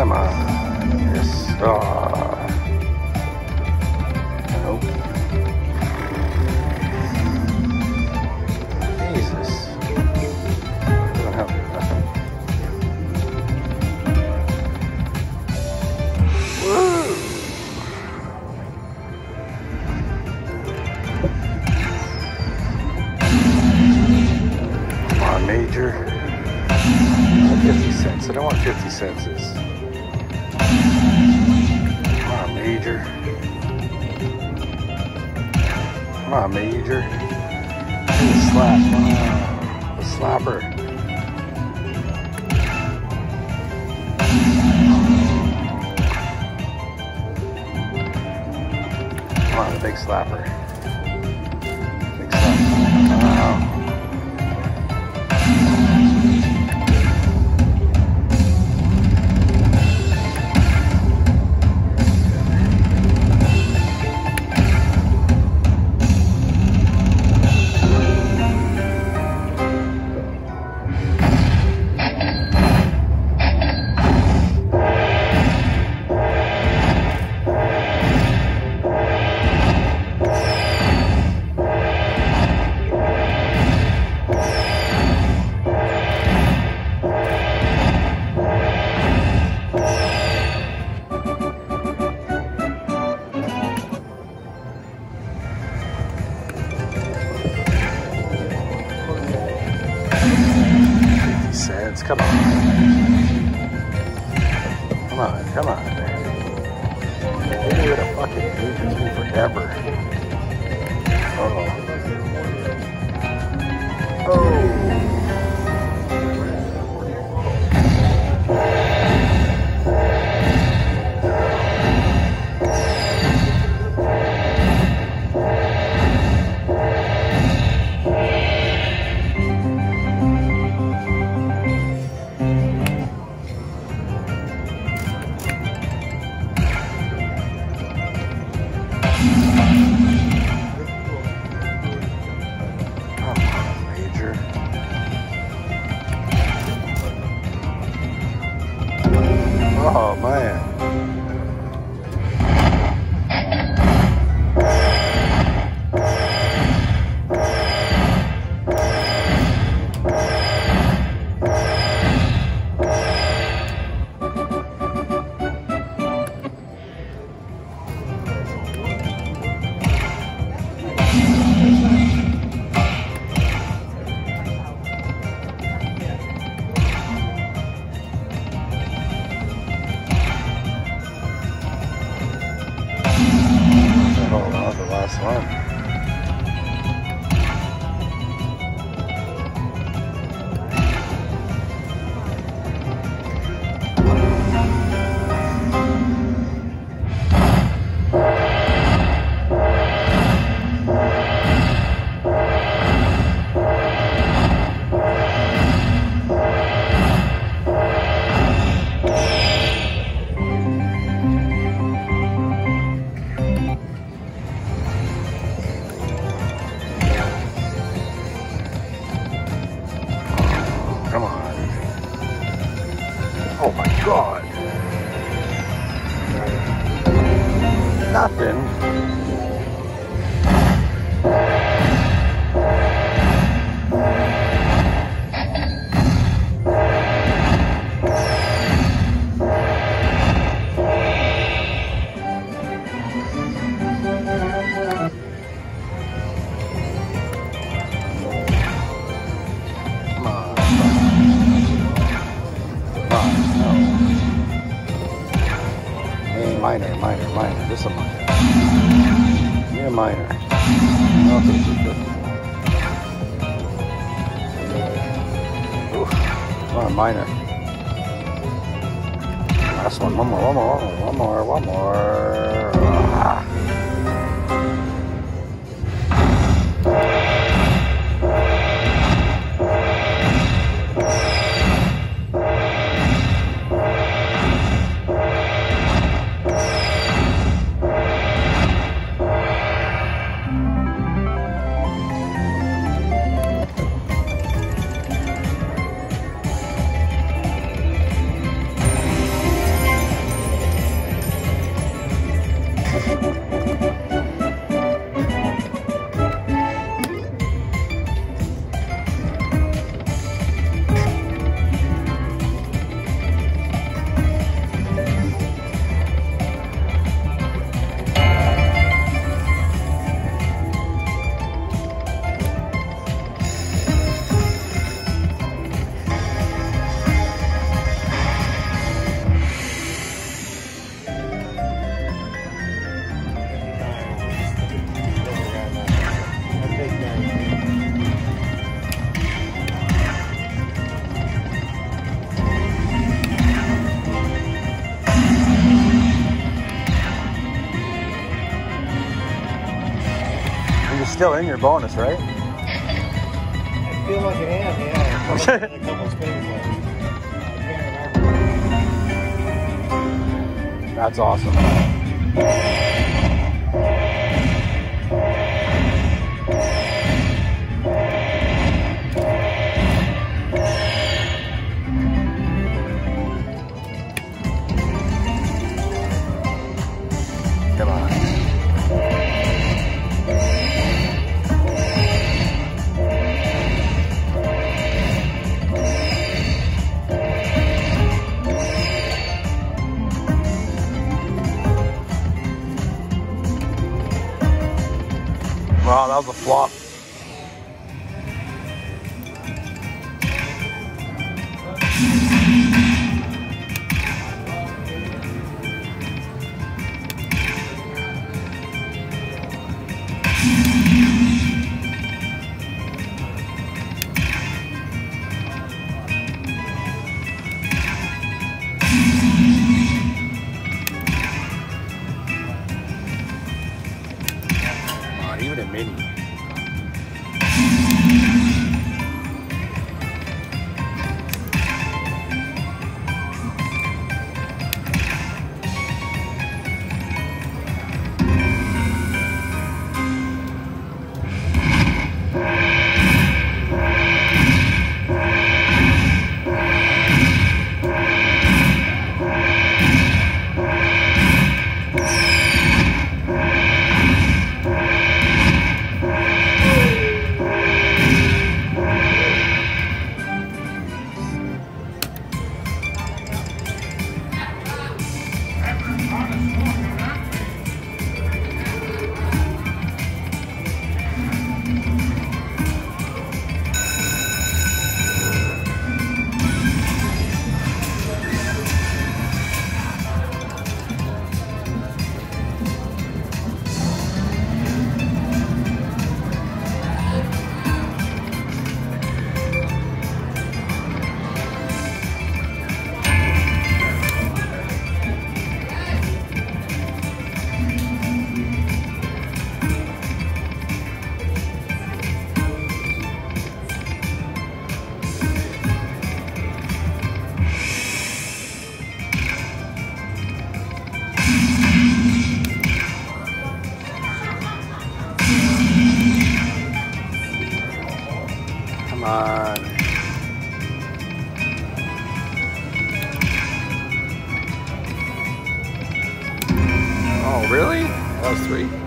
Come on. Oh. Nope. Jesus. Nothing. Woo! Come on, Major. 50 cents. I don't want 50 cents. Major. Come on, Major. Slap. Oh, the slapper. Come on, the big slapper. Fucking aged me forever. minor, minor, minor. This a minor. Yeah, minor. Nothing's acceptable. Oof. Come on, minor. Last one. One more, one more, one more, one more. Ah. Still in your bonus, right? I feel like I am, yeah. A couple spins left. I can't remember. That's awesome. Wow, on. Oh, really? That was three.